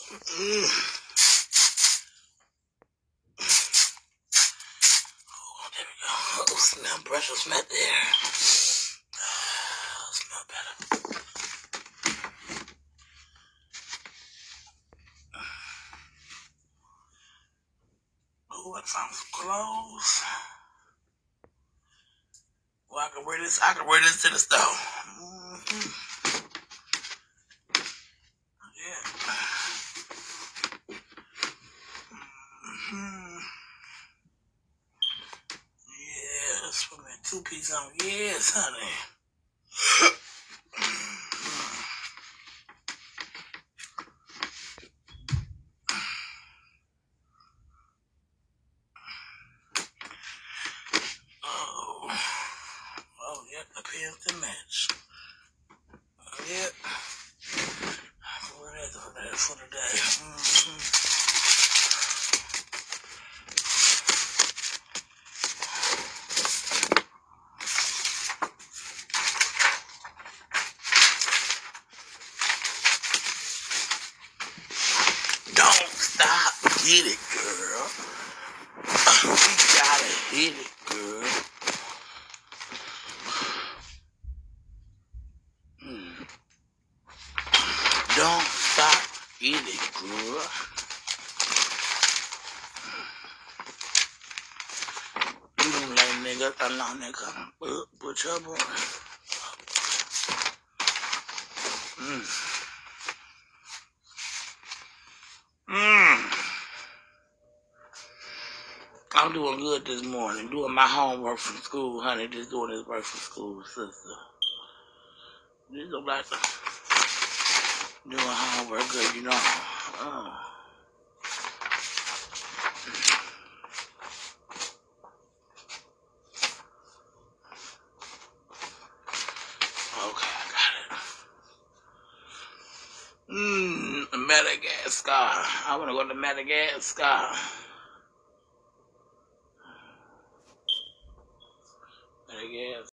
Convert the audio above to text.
Oh, there we go. Oh, smell brush will smell there. Oh, smell better. Oh, I found some clothes. Well, I can wear this. I can wear this to the store. hmm Yeah. Hmm Yes, for me two piece on. Yes, honey. Oh, oh, yep, appears to match. Oh, yep. For that, for that, for the day. hmm Don't stop. Get it, girl. We gotta hit it, girl. Hmm. Don't stop. Get it, girl. You don't like nigga, I know nigga. Put, put your boy. Mm. Mm. I'm doing good this morning. Doing my homework from school, honey. Just doing this work from school, sister. Just look like doing homework good, you know. Oh. Okay, I got it. Mmm, Madagascar. I want to go to Madagascar. Madagascar.